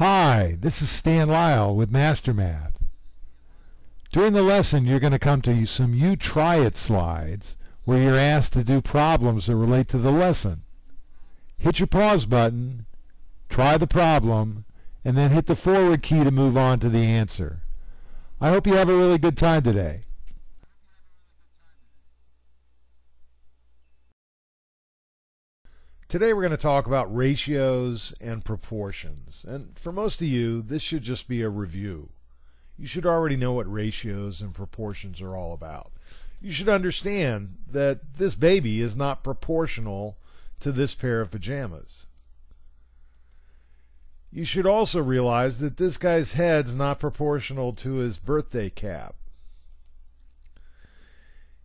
Hi, this is Stan Lisle with MasterMath. During the lesson, you're going to come to some You Try It slides where you're asked to do problems that relate to the lesson. Hit your pause button, try the problem, and then hit the forward key to move on to the answer. I hope you have a really good time today. Today we're going to talk about ratios and proportions. And for most of you, this should just be a review. You should already know what ratios and proportions are all about. You should understand that this baby is not proportional to this pair of pajamas. You should also realize that this guy's head's not proportional to his birthday cap.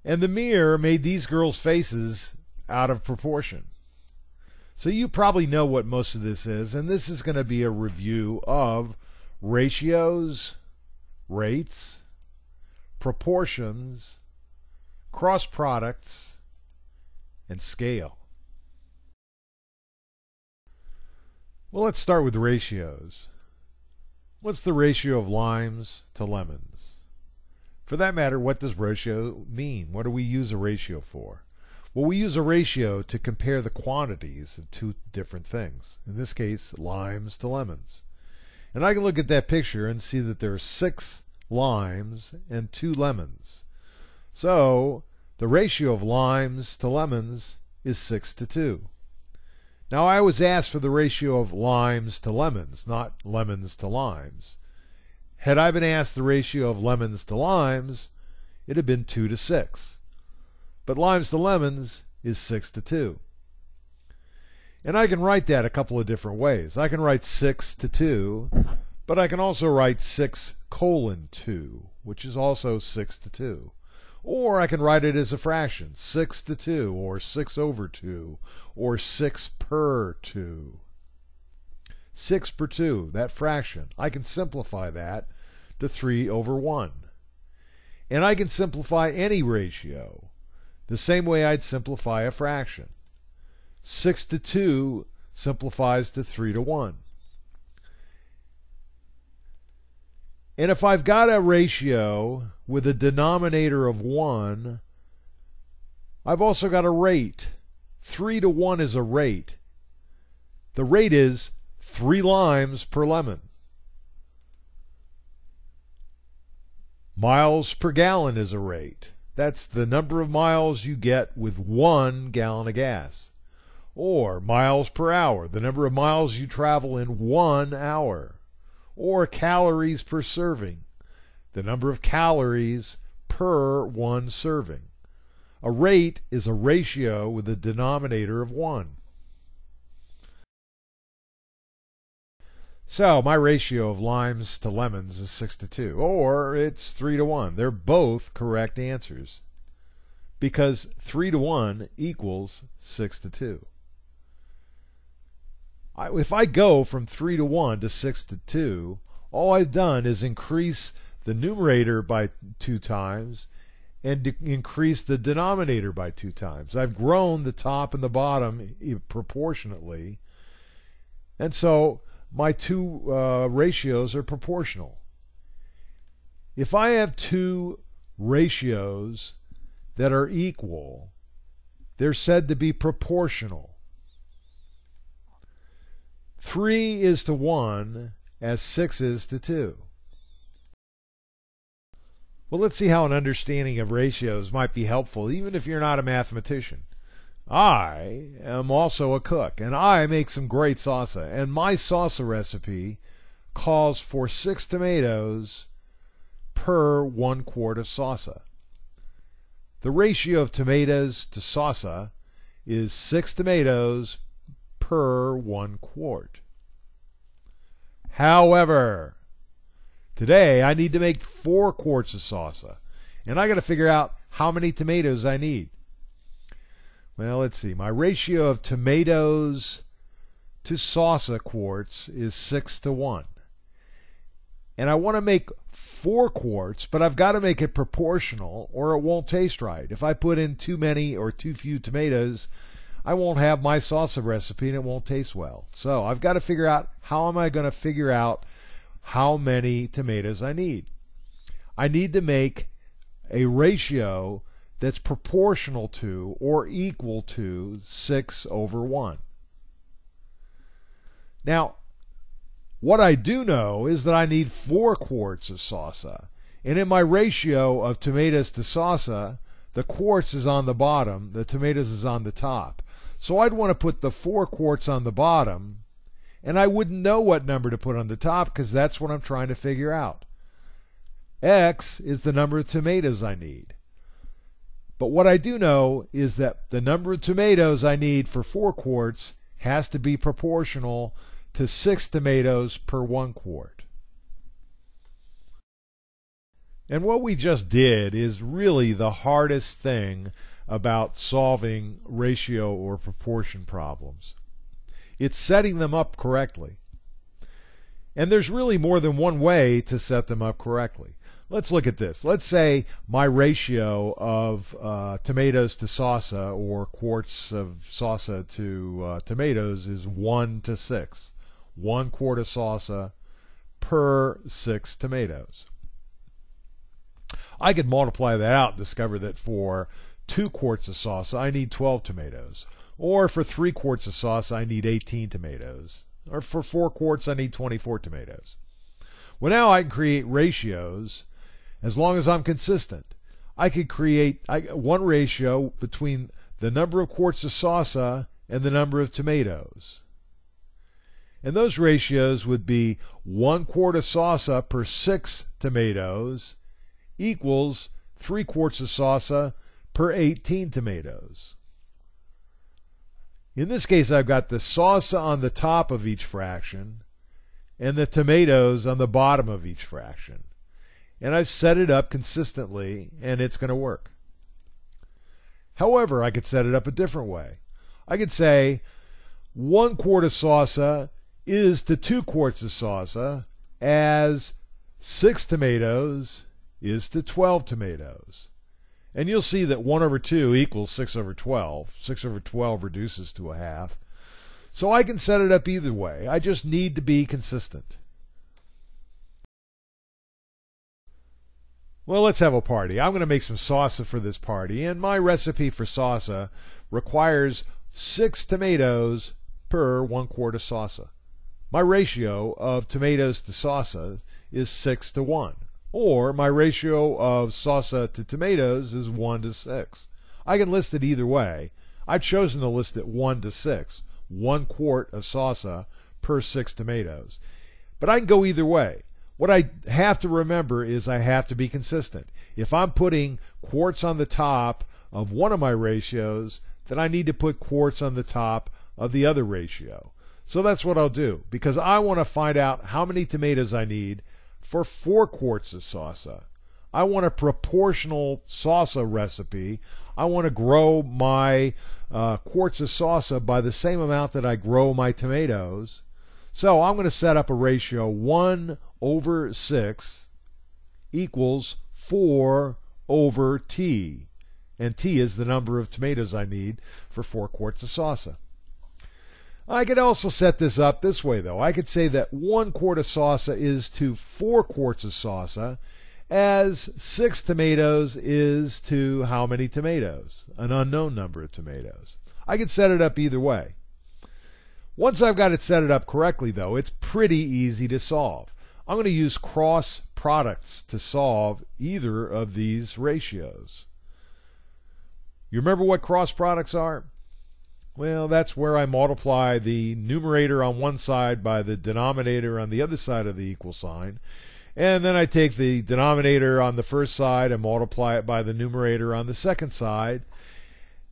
And the mirror made these girls' faces out of proportion. So you probably know what most of this is, and this is going to be a review of ratios, rates, proportions, cross products, and scale. Well, let's start with ratios. What's the ratio of limes to lemons? For that matter, what does ratio mean? What do we use a ratio for? Well, we use a ratio to compare the quantities of two different things. In this case, limes to lemons. And I can look at that picture and see that there are six limes and two lemons. So, the ratio of limes to lemons is 6 to 2. Now, I was asked for the ratio of limes to lemons, not lemons to limes. Had I been asked the ratio of lemons to limes, it had been 2 to 6. But limes to lemons is 6 to 2. And I can write that a couple of different ways. I can write 6 to 2, but I can also write 6 colon 2, which is also 6 to 2. Or I can write it as a fraction, 6 to 2, or 6 over 2, or 6 per 2. 6 per 2, that fraction. I can simplify that to 3 over 1. And I can simplify any ratio the same way I'd simplify a fraction. 6 to 2 simplifies to 3 to 1. And if I've got a ratio with a denominator of 1, I've also got a rate. 3 to 1 is a rate. The rate is 3 limes per lemon. Miles per gallon is a rate. That's the number of miles you get with one gallon of gas. Or miles per hour, the number of miles you travel in one hour. Or calories per serving, the number of calories per one serving. A rate is a ratio with a denominator of 1. So my ratio of limes to lemons is 6 to 2, or it's 3 to 1. They're both correct answers because 3 to 1 equals 6 to 2. I, if I go from 3 to 1 to 6 to 2, all I've done is increase the numerator by 2 times and increase the denominator by 2 times. I've grown the top and the bottom proportionately. And so my two uh, ratios are proportional. If I have two ratios that are equal, they're said to be proportional. 3 is to 1 as 6 is to 2. Well, let's see how an understanding of ratios might be helpful, even if you're not a mathematician. I am also a cook, and I make some great salsa. And my salsa recipe calls for six tomatoes per one quart of salsa. The ratio of tomatoes to salsa is six tomatoes per one quart. However, today I need to make four quarts of salsa, and I got to figure out how many tomatoes I need. Well, let's see. My ratio of tomatoes to salsa quarts is 6 to 1. And I want to make 4 quarts, but I've got to make it proportional or it won't taste right. If I put in too many or too few tomatoes, I won't have my salsa recipe and it won't taste well. So I've got to figure out how am I going to figure out how many tomatoes I need. I need to make a ratio that's proportional to or equal to 6 over 1. Now, what I do know is that I need 4 quarts of salsa. And in my ratio of tomatoes to salsa, the quarts is on the bottom, the tomatoes is on the top. So I'd want to put the 4 quarts on the bottom, and I wouldn't know what number to put on the top because that's what I'm trying to figure out. X is the number of tomatoes I need. But what I do know is that the number of tomatoes I need for 4 quarts has to be proportional to 6 tomatoes per 1 quart. And what we just did is really the hardest thing about solving ratio or proportion problems. It's setting them up correctly. And there's really more than one way to set them up correctly. Let's look at this. Let's say my ratio of uh, tomatoes to salsa or quarts of salsa to uh, tomatoes is 1 to 6. 1 quart of salsa per 6 tomatoes. I could multiply that out and discover that for 2 quarts of salsa I need 12 tomatoes. Or for 3 quarts of salsa I need 18 tomatoes. Or for 4 quarts I need 24 tomatoes. Well, now I can create ratios as long as I'm consistent. I could create I, one ratio between the number of quarts of salsa and the number of tomatoes. And those ratios would be one quart of salsa per six tomatoes equals three quarts of salsa per 18 tomatoes. In this case, I've got the salsa on the top of each fraction and the tomatoes on the bottom of each fraction and I've set it up consistently, and it's going to work. However, I could set it up a different way. I could say one quart of salsa is to two quarts of salsa as six tomatoes is to 12 tomatoes. And you'll see that 1 over 2 equals 6 over 12. 6 over 12 reduces to a half. So I can set it up either way. I just need to be consistent. Well, let's have a party. I'm going to make some salsa for this party, and my recipe for salsa requires six tomatoes per one quart of salsa. My ratio of tomatoes to salsa is six to one, or my ratio of salsa to tomatoes is one to six. I can list it either way. I've chosen to list it one to six, one quart of salsa per six tomatoes. But I can go either way. What I have to remember is I have to be consistent. If I'm putting quarts on the top of one of my ratios, then I need to put quarts on the top of the other ratio. So that's what I'll do because I want to find out how many tomatoes I need for four quarts of salsa. I want a proportional salsa recipe. I want to grow my uh, quarts of salsa by the same amount that I grow my tomatoes. So I'm going to set up a ratio 1 over 6 equals 4 over t. And t is the number of tomatoes I need for 4 quarts of salsa. I could also set this up this way, though. I could say that 1 quart of salsa is to 4 quarts of salsa, as 6 tomatoes is to how many tomatoes? An unknown number of tomatoes. I could set it up either way. Once I've got it set it up correctly, though, it's pretty easy to solve. I'm going to use cross products to solve either of these ratios. You remember what cross products are? Well, that's where I multiply the numerator on one side by the denominator on the other side of the equal sign. And then I take the denominator on the first side and multiply it by the numerator on the second side.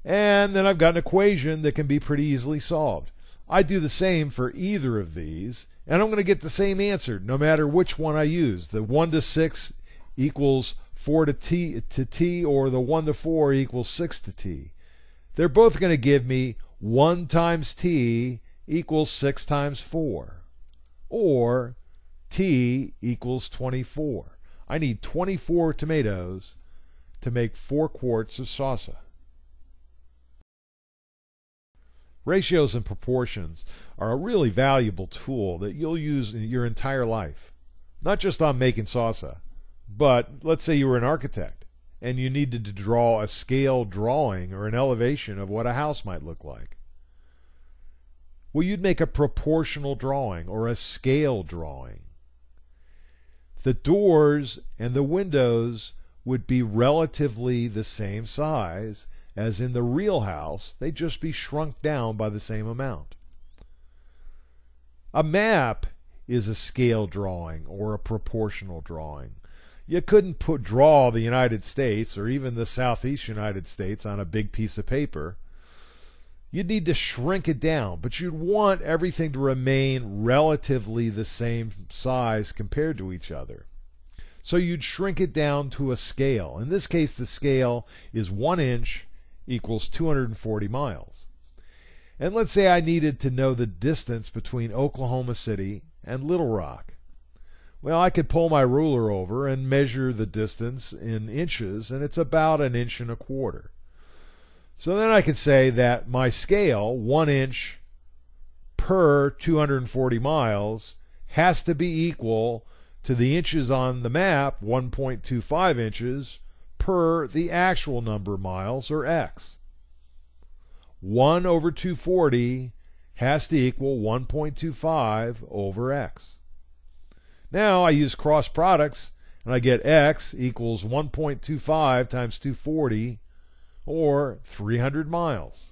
And then I've got an equation that can be pretty easily solved. I do the same for either of these, and I'm going to get the same answer no matter which one I use. The 1 to 6 equals 4 to t, to t, or the 1 to 4 equals 6 to t. They're both going to give me 1 times t equals 6 times 4, or t equals 24. I need 24 tomatoes to make 4 quarts of salsa. Ratios and proportions are a really valuable tool that you'll use in your entire life. Not just on making salsa, but let's say you were an architect and you needed to draw a scale drawing or an elevation of what a house might look like. Well, you'd make a proportional drawing or a scale drawing. The doors and the windows would be relatively the same size as in the real house, they'd just be shrunk down by the same amount. A map is a scale drawing or a proportional drawing. You couldn't put draw the United States or even the Southeast United States on a big piece of paper. You'd need to shrink it down, but you'd want everything to remain relatively the same size compared to each other. So you'd shrink it down to a scale. In this case, the scale is one inch equals 240 miles. And let's say I needed to know the distance between Oklahoma City and Little Rock. Well, I could pull my ruler over and measure the distance in inches, and it's about an inch and a quarter. So then I could say that my scale, one inch per 240 miles, has to be equal to the inches on the map, 1.25 inches, per the actual number of miles, or x. 1 over 240 has to equal 1.25 over x. Now I use cross products and I get x equals 1.25 times 240 or 300 miles.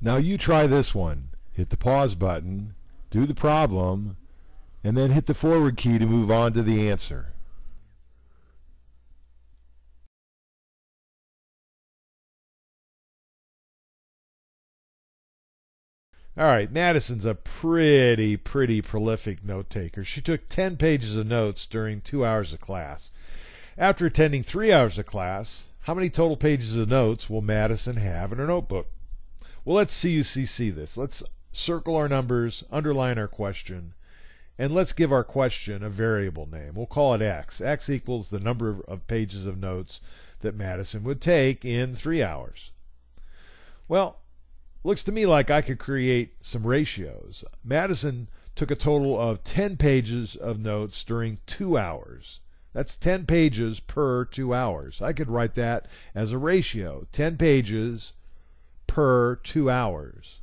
Now you try this one. Hit the pause button, do the problem, and then hit the forward key to move on to the answer. All right, Madison's a pretty, pretty prolific note taker. She took 10 pages of notes during two hours of class. After attending three hours of class, how many total pages of notes will Madison have in her notebook? Well, let's CUCC this. Let's circle our numbers, underline our question, and let's give our question a variable name. We'll call it x. x equals the number of pages of notes that Madison would take in three hours. Well, Looks to me like I could create some ratios. Madison took a total of 10 pages of notes during two hours. That's 10 pages per two hours. I could write that as a ratio 10 pages per two hours.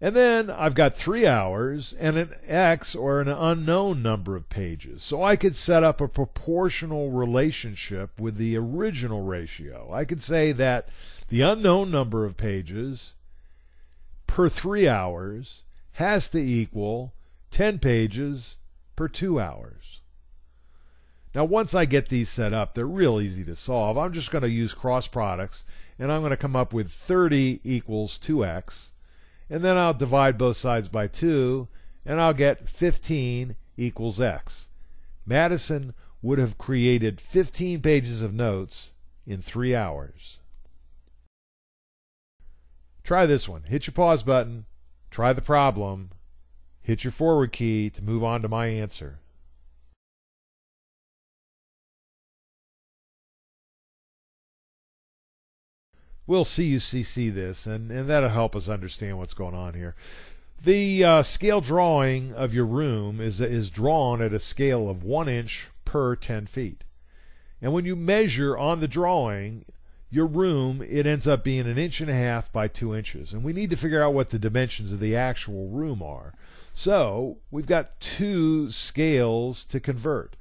And then I've got three hours and an X or an unknown number of pages. So I could set up a proportional relationship with the original ratio. I could say that the unknown number of pages per three hours has to equal 10 pages per two hours. Now, once I get these set up, they're real easy to solve. I'm just going to use cross products, and I'm going to come up with 30 equals 2x, and then I'll divide both sides by 2, and I'll get 15 equals x. Madison would have created 15 pages of notes in three hours. Try this one. Hit your pause button, try the problem, hit your forward key to move on to my answer. We'll see you CUCC this, and, and that'll help us understand what's going on here. The uh, scale drawing of your room is, is drawn at a scale of 1 inch per 10 feet. And when you measure on the drawing, your room, it ends up being an inch and a half by two inches. And we need to figure out what the dimensions of the actual room are. So we've got two scales to convert.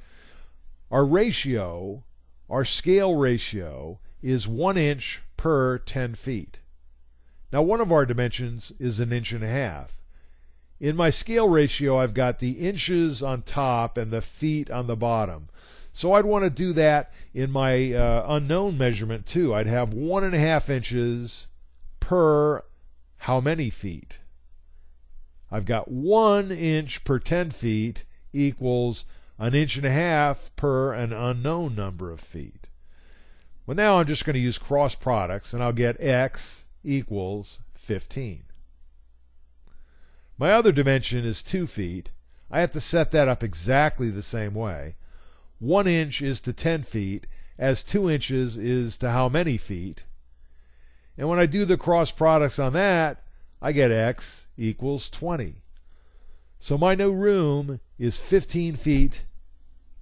Our ratio, our scale ratio, is one inch per 10 feet. Now, one of our dimensions is an inch and a half. In my scale ratio, I've got the inches on top and the feet on the bottom. So I'd want to do that in my uh, unknown measurement too. I'd have one and a half inches per how many feet? I've got one inch per 10 feet equals an inch and a half per an unknown number of feet. Well, now I'm just going to use cross products and I'll get x equals 15. My other dimension is 2 feet. I have to set that up exactly the same way one inch is to 10 feet, as two inches is to how many feet? And when I do the cross products on that, I get x equals 20. So my new room is 15 feet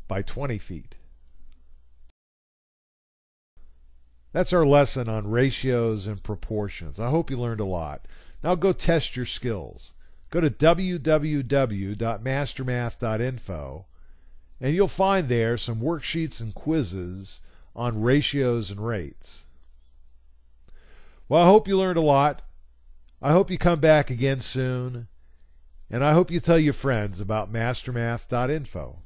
by 20 feet. That's our lesson on ratios and proportions. I hope you learned a lot. Now go test your skills. Go to www.mastermath.info and you'll find there some worksheets and quizzes on ratios and rates. Well, I hope you learned a lot. I hope you come back again soon. And I hope you tell your friends about mastermath.info.